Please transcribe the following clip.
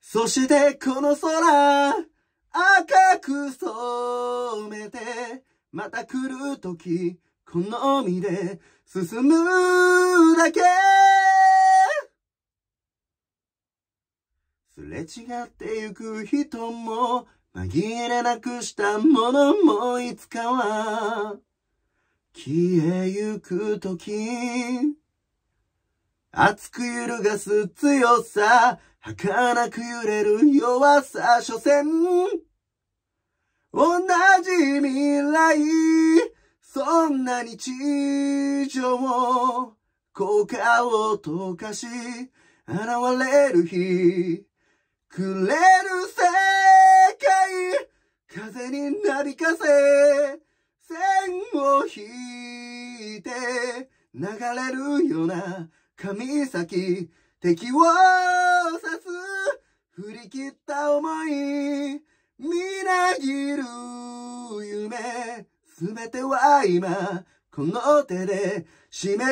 そしてこの空、赤く染めて、また来る時、好みで進むだけ。すれ違ってゆく人も、紛れなくしたものもいつかは、消えゆく時、熱く揺るがす強さ、儚く揺れる弱さ、所詮、同じ未来、そんな日常、効果を溶かし、現れる日、くれる世界、風になびかせ、線を引いて、流れるような神先、敵を刺す、振り切った思い、みなぎる夢、すべては今、この手で、締め